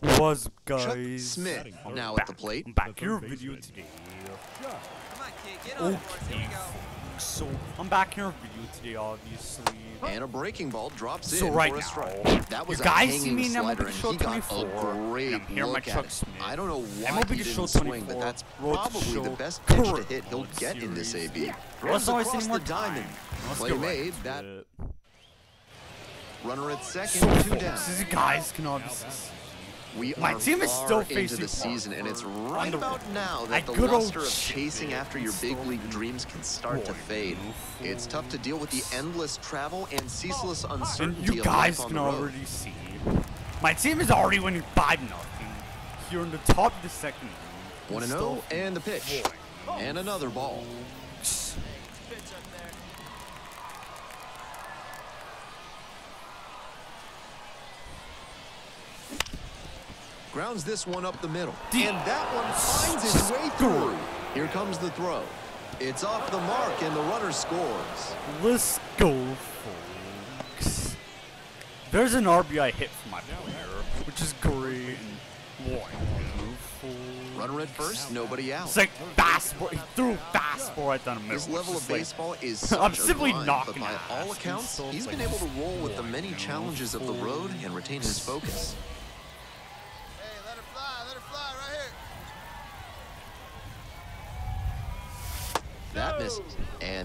What's up, Chuck? Smith I'm now back. at the plate. I'm back here with video today. On, kid, get on it for us. Here Okay, so I'm back here with video today, obviously. And a breaking ball drops So in right for a now, strike. That was you a guys see hanging me in slider, MLB Show 24, a great I'm here, my look at Chuck it. Smith. I don't know why MLB he didn't swing, 24, but that's probably Show the best pitch to hit he'll get in this AB. Let's Runs across any more the diamond. Let's Play get right made. That runner at second, So, two down. as you guys can obviously see, We My are team is still facing the season, and it's right about now that the luster of chasing after your big league dreams can start to fade. It's tough to deal with the endless travel and ceaseless and uncertainty you of guys can already see, my team is already winning 5 nothing. Here in the top of the second inning. One and Still zero, and the pitch, and another ball. folks. Pitch up there. Grounds this one up the middle. And that one finds its way through. Here comes the throw. It's off the mark, and the runner scores. Let's go, folks. There's an RBI hit for my player, which is great. And one, two, four. Runner at first, nobody out. It's like fastball. He threw fastball right down the middle. His level of like- baseball is I'm simply grind, knocking but by all accounts, he's been able to roll with the many challenges of the road and retain his focus.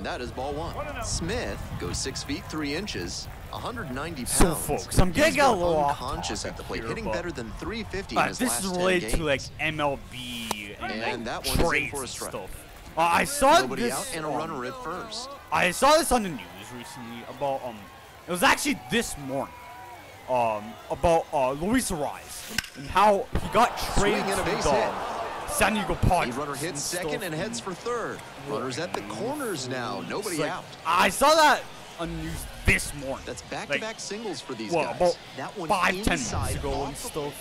And that is ball one. Smith goes six feet three inches, 190 pounds. So, folks, I'm getting a been little off unconscious at the plate, hitting better than 350 in Uh, his this last is related to like MLB and, And like that one is for a strike. stuff. Uh, I saw Nobody this. out and a runner at first. I saw this on the news recently about um, it was actually this morning, um, about uh Luis Arraez and how he got traded and a to base the San Diego The Padres. runner hits second and heads for third. Runners at the corners now, nobody like- out. I saw that on news this morning. That's back-to-back Like, singles for these well, guys. that one five, ten inside months ago and the stuff.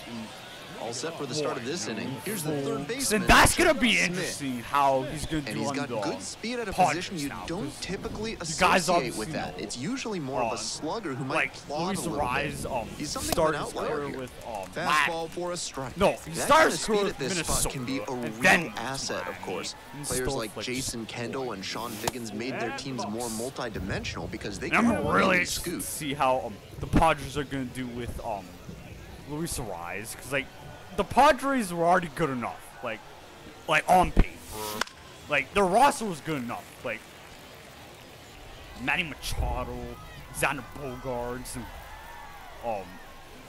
And All set for the start of this inning. Here's the third baseman. And that's gonna be Smith. interesting how he's gonna And do he's on got the good speed at a position you don't typically associate with that. It's usually more of a slugger who might plod a little bit. um, He's something of an outlier here. with um, Fastball for a strike. No, he that kind of speed at this with spot can be a and real to asset, of course. Players like Jason Kendall and Chone Figgins made their teams more multidimensional because they can I'm really to scoot. see how um, the Padres are gonna do with um Luis Arraez, because like the Padres were already good enough, like like on paper, like their roster was good enough, like Manny Machado, Xander Bogaerts, and um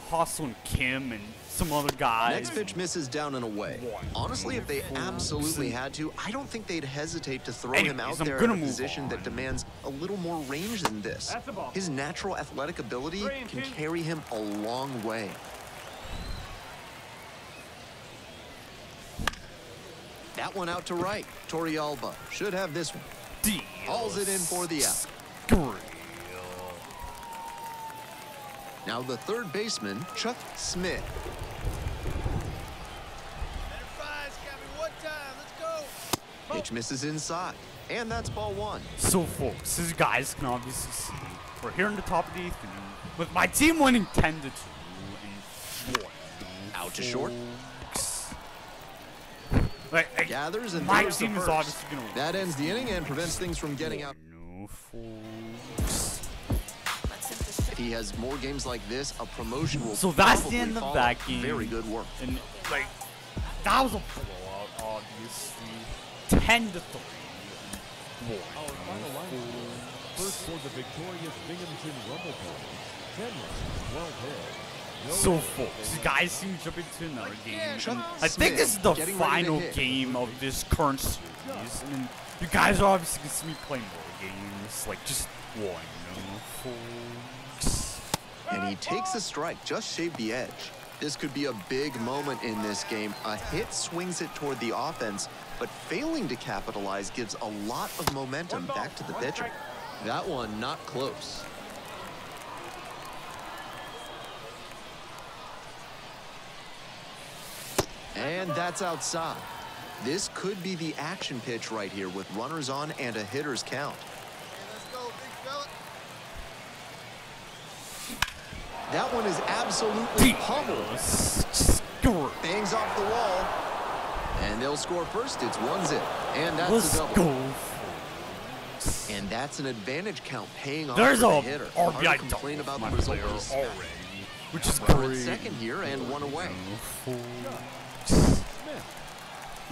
Hustle and Kim and some other guys. Next pitch misses down and away. One, Honestly, if they absolutely had to, I don't think they'd hesitate to throw him out I'm there in a position that demands a little more range than this. His natural athletic ability can carry him a long way. That one out to right. Torrealba should have this one. Deal. Hauls it in for the out. Great. Now the third baseman, Chuck Smith. Let her fly, Scabby. Time. Let's go. Pitch misses inside. And that's ball one. So, folks, as you guys can obviously see, we're here in the top of the eighth inning with my team winning 10 to 2 and one. Out to short. Folks. Like, like, Gathers and my throws to team is first. obviously gonna win. That ends the inning and prevents things from getting out. No, folks. He has more games like this, a promotion will So that's the end of that game. Very good work. And, like, that was a blowout, obviously. 10 to 3. and Our final lineup. First for the victorious Binghamton Rumble Ponies. 10 runs, 12 hits. No So, hits, folks, you guys see me jump into another game. And I think this is the getting final game of this current series. And you guys are obviously going to see me play more games. Like, just one, you know, folks. And he takes a strike, just shaved the edge. This could be a big moment in this game. A hit swings it toward the offense, but failing to capitalize gives a lot of momentum back to the pitcher. That one not close. And that's outside. This could be the action pitch right here with runners on and a hitter's count. Hey, let's go, big fella. That one is absolutely pummeled. He's off the wall. And they'll score first. It's one zip. And that's Let's a double. go. And that's an advantage count paying off There's for a the hitter. Hard to RBI complain about the result player of the already, which is great. second here and one away. Smith.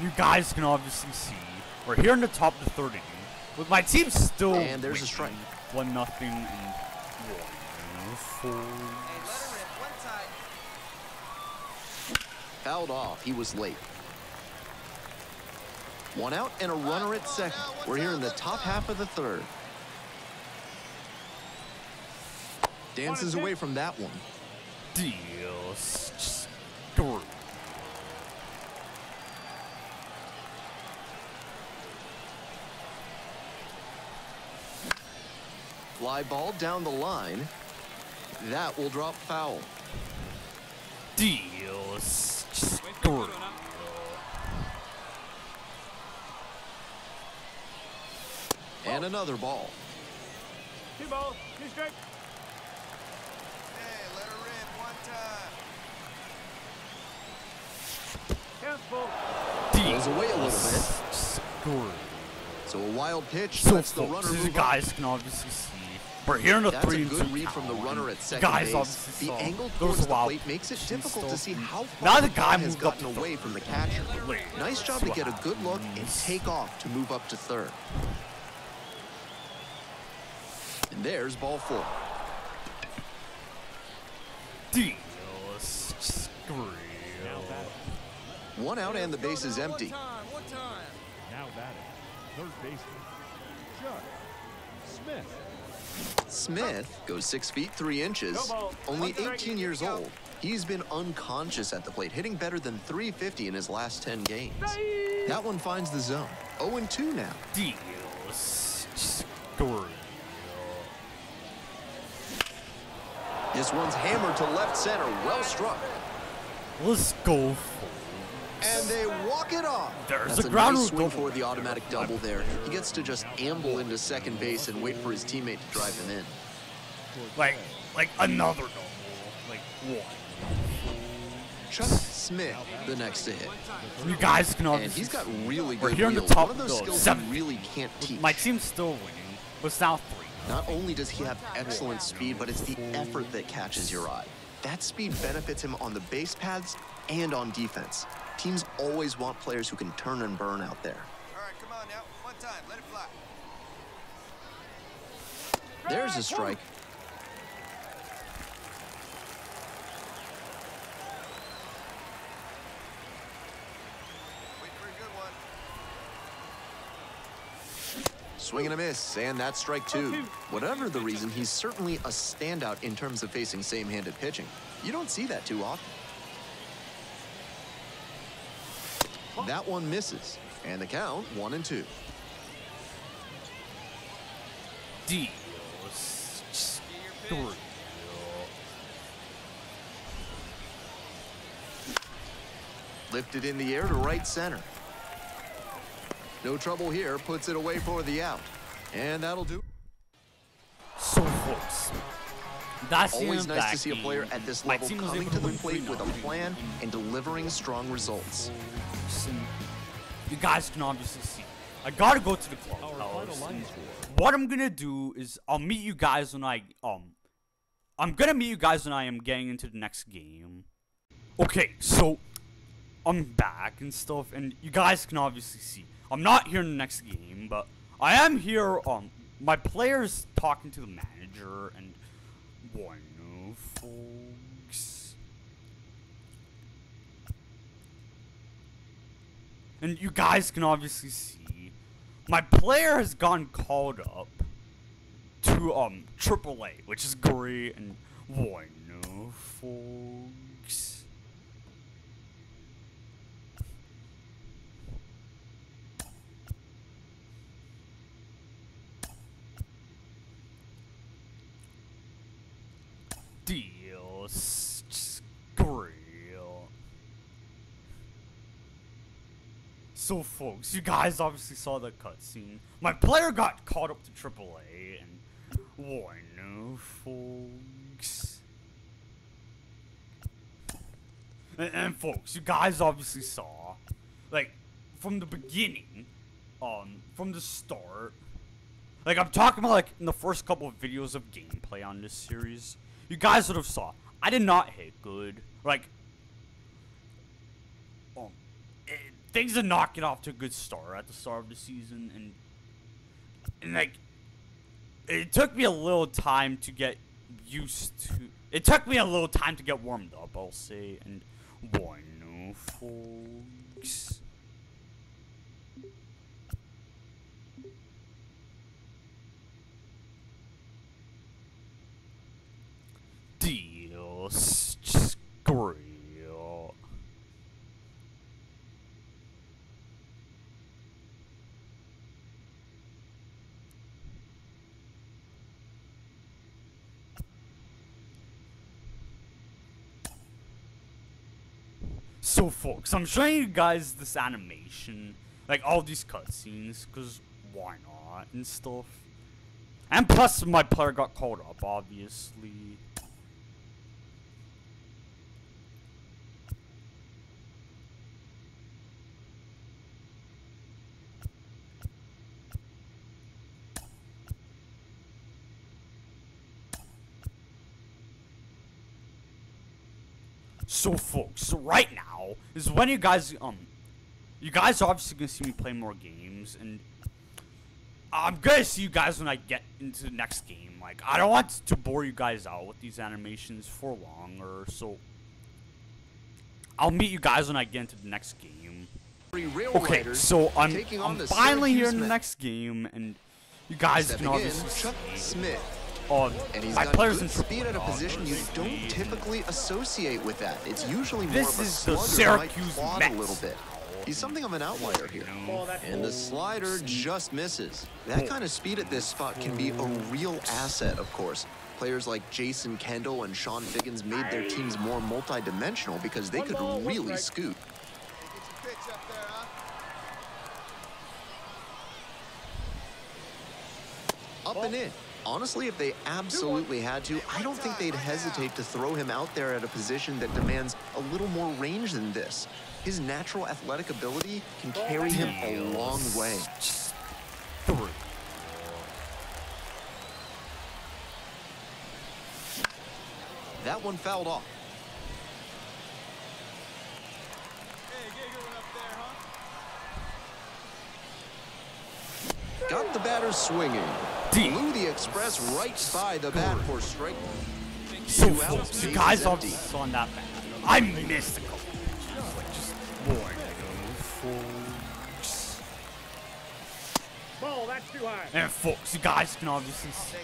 You guys can obviously see we're here in the top of the 30 with my team still And there's a strike. one nothing and one four. Hey, let her rip. One time. Fouled off. He was late. One out and a runner at second. We're here in the top half of the third. Dances away from that one. deals just screw. Fly ball down the line. That will drop foul. Deals just screw. And another ball. Two balls, two Hey, let her rip. One time. Goes away a little bit. Screw. So a wild pitch So lets the runner you move guys up. can obviously see we're here in the That's three a good read from the runner at second guys base. obviously The saw angle towards the plate makes it difficult to see how far now the the guy has moved gotten away from the catcher. Nice job to get a good look and take off to move up to third. And there's ball four. Deals screw. One out and the base is empty. One time. One time. Now batting. Third baseman. Chuck Smith. Smith goes six feet three inches, only 18 years old. He's been unconscious at the plate, hitting better than 350 in his last 10 games. That one finds the zone. 0 2 now. Deals screw. This one's hammered to left center, well struck. Let's go for And they walk it off. There's That's a a ground nice swing double. for the automatic double there. He gets to just amble into second base and wait for his teammate to drive him in. like like another double. Like one. Chuck Smith, the next to hit. You guys can And he's got see really We're here in the top One of those though, skills seven. really can't teach. my team's still winning, but it's now three. Not only does he have excellent speed, but it's the effort that catches your eye. That speed benefits him on the base paths and on defense. Teams always want players who can turn and burn out there. All right, come on now. One time. Let it fly. There's a strike. Wait for a good one. Swing and a miss, and that's strike two. Whatever the reason, he's certainly a standout in terms of facing same-handed pitching. You don't see that too often. That one misses, and the count one and two. Deals screw. Lifted in the air to right center. No trouble here, puts it away for the out. And that'll do. So folks, that's Always nice to see a player at this level coming to the plate with a plan and delivering strong results. And you guys can obviously see. I gotta go to the Our final clubhouse. line and score. What I'm gonna do is I'll meet you guys when I um I'm gonna meet you guys when I am getting into the next game. Okay, so I'm back and stuff, and you guys can obviously see I'm not here in the next game, but I am here. Um, my players talking to the manager and one folks. And you guys can obviously see. My player has gone called up to um AAA, which is great and one folks. Deals Skrill. So, folks, you guys obviously saw the cutscene. My player got caught up to AAA, and one, folks. And, and folks, you guys obviously saw, like, from the beginning, um, from the start. Like I'm talking about, like in the first couple of videos of gameplay on this series, you guys would have saw. I did not hit good. Like, um, things did not get off to a good start at the start of the season, and and like, it took me a little time to get used to. It took me a little time to get warmed up, I'll say, and bueno, folks. Deal screw. So, folks, I'm showing you guys this animation, like all these cutscenes, because why not and stuff. And plus, my player got called up, obviously. So, folks, right now is when you guys, um, you guys are obviously gonna see me play more games, and I'm gonna see you guys when I get into the next game. Like, I don't want to bore you guys out with these animations for long, or so. I'll meet you guys when I get into the next game. Okay, so I'm, I'm finally here in the next game, and you guys Stepping can obviously Chuck see. Smith. Oh, And he's got players in speed at a position you don't typically associate with that. It's usually more This of a is the Syracuse Mets. a little bit. He's something of an outlier here. And the slider just misses. That kind of speed at this spot can be a real asset, of course. Players like Jason Kendall and Chone Figgins made their teams more multidimensional because they could really scoot. Get your pitch up there, huh? Up and in. Honestly, if they absolutely had to, I don't think they'd hesitate to throw him out there at a position that demands a little more range than this. His natural athletic ability can carry him a long way. That one fouled off. Got the batter swinging. Deep. Blew the express right by the bat for strike. So Two you guys obviously saw that bad. I missed a couple pitches, like just boring. Ball, that's too high. And folks, you guys can obviously see.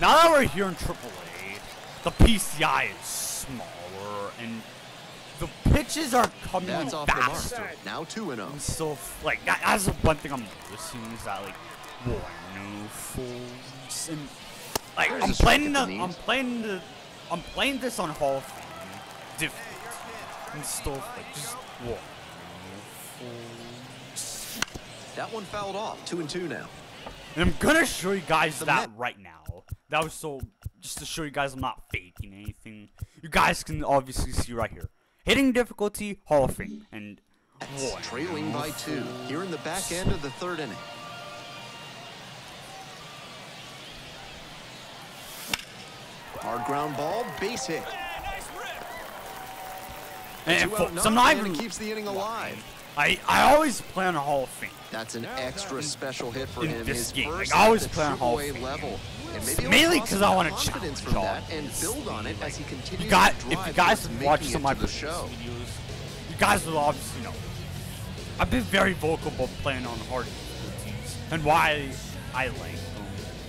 Now that we're here in AAA, the PCI is smaller and the pitches are coming That's off the mark. faster. Now 2 and 0. And stuff like that, that's the one thing I'm noticing is that like boy no folks and like I'm playing the I'm playing the I'm playing this on Hall of Fame different and stuff like just boy no folks. That one fouled off. 2 and 2 now. And I'm gonna show you guys The that Met- right now. That was so just to show you guys I'm not faking anything. You guys can obviously see right here. Hitting difficulty, Hall of Fame, and boy, trailing by 2 here in the back end of the third inning. Hard ground ball, base hit. and, and Two out, folks, I'm not, not and even it keeps the inning alive. I I always play on a Hall of Fame. That's an extra special hit for In him. this His game, like, I always at the play on Hall of Fame. level. And maybe he'll Mainly because I wanna confidence from challenge that and build on it as he continues You guys, to if you guys towards have watched some of my the show. videos, you guys will obviously know. I've been very vocal about playing on hard difficulties and why I like them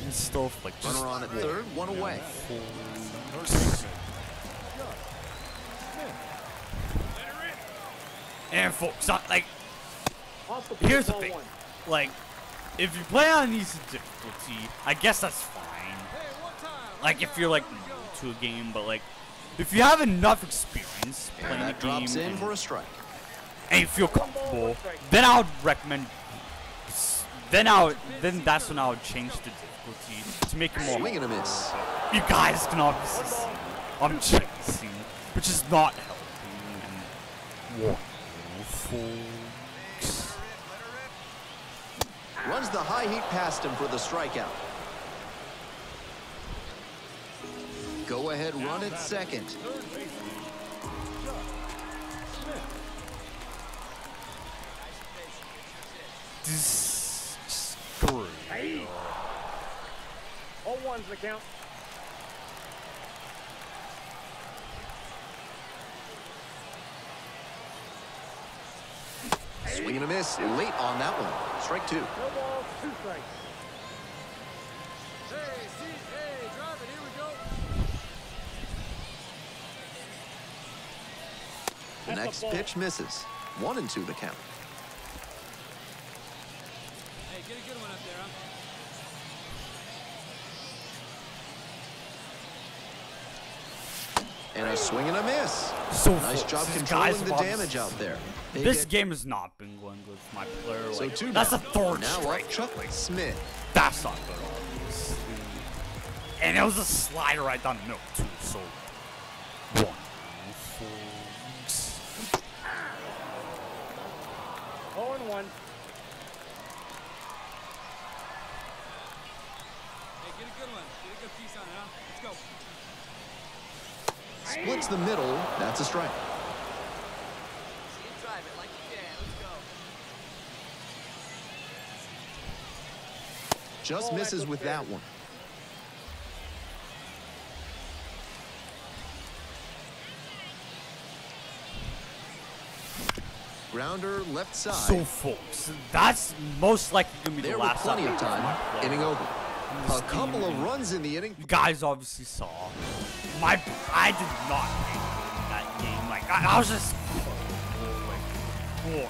and stuff like just Runner on at third, one away. And folks, I- like Off the plate, here's the thing, like if you play on easy difficulty, I guess that's fine. Hey, what time? Like if you're like new to a game, but like if you have enough experience And playing that the game drops in and, for a strike. and you feel comfortable, then I would recommend. Then I would, then that's when I would change the difficulty to make it more. Swing and a miss. You guys can obviously see I'm chasing, which is not helping. And. Runs the high heat past him for the strikeout. Go ahead run at second. Third baseman, Josh Smith. Screw. Hey. All one's the count. Swing and a miss late on that one. Strike two. No balls, two strikes. Hey, see, hey, drive it. Here we go. The That's next pitch misses. One and two the count. And a swing and a miss. So Nice folks, job these controlling guys the damage out there. They This get- game has not been going good for my player. So two that's a down. third Now strike. Chuck Smith. That's not good. obviously. And it was a slider right down the middle too. So one, folks. Oh and one. Hey, get a good one. Get a good piece on it, huh? Let's go. Splits the middle. That's a strike. See, drive it like you can. Let's go. Just misses with that one. Grounder left side. So folks, that's most likely gonna be the There with last plenty of time. Inning over. A couple of runs in the inning. You guys obviously saw. My I did not hate that game. Like I, I was just boy.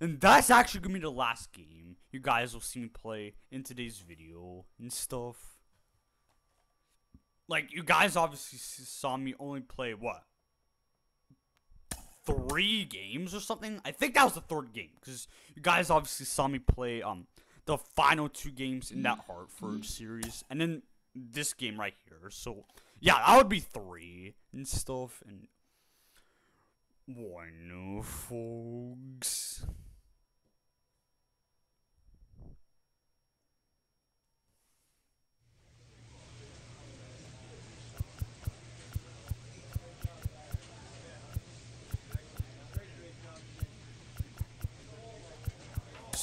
And that's actually gonna be the last game you guys will see me play in today's video and stuff. Like you guys obviously saw me only play what three games or something. I think that was the third game because you guys obviously saw me play um the final two games in that Hartford mm. series, and then this game right here. So yeah, that would be three and stuff. And one, folks.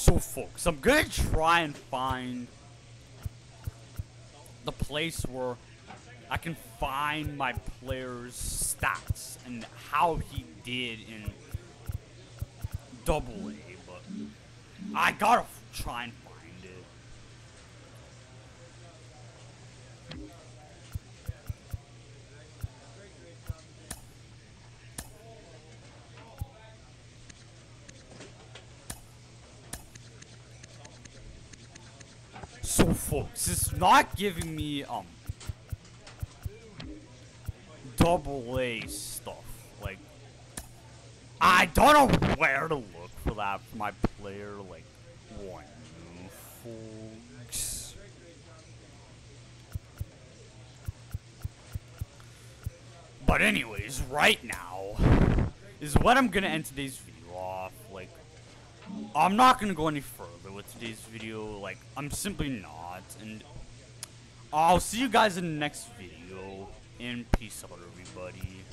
So, folks, I'm gonna try and find the place where I can find my player's stats and how he did in double A, but I gotta try and Folks, it's not giving me um double A stuff. Like I don't know where to look for that for my player like one folks. But anyways, right now is what I'm gonna end today's video I'm not gonna go any further with today's video. Like, I'm simply not. And I'll see you guys in the next video. And peace out, everybody.